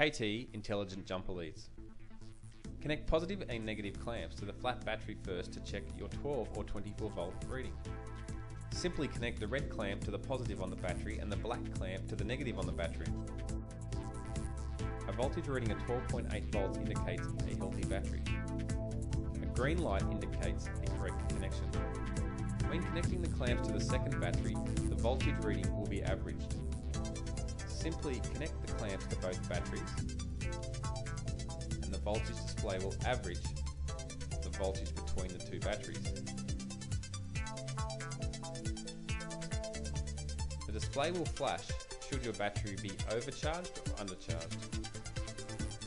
KT Intelligent Jumper Leads. Connect positive and negative clamps to the flat battery first to check your 12 or 24 volt reading. Simply connect the red clamp to the positive on the battery and the black clamp to the negative on the battery. A voltage reading of 12.8 volts indicates a healthy battery. A green light indicates a correct connection. When connecting the clamps to the second battery, the voltage reading will be averaged. Simply connect the clamps to both batteries and the voltage display will average the voltage between the two batteries. The display will flash should your battery be overcharged or undercharged.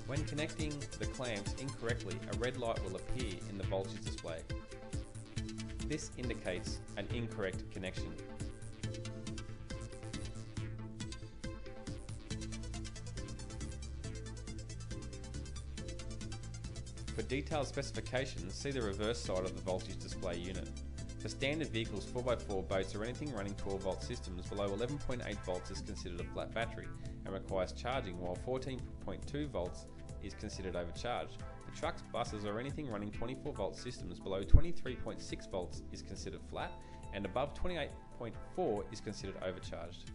When connecting the clamps incorrectly, a red light will appear in the voltage display. This indicates an incorrect connection. For detailed specifications, see the reverse side of the voltage display unit. For standard vehicles, 4x4 boats or anything running 12 volt systems below 11.8 volts is considered a flat battery and requires charging while 14.2 volts is considered overcharged. For trucks, buses or anything running 24 volt systems below 23.6 volts is considered flat and above 28.4 is considered overcharged.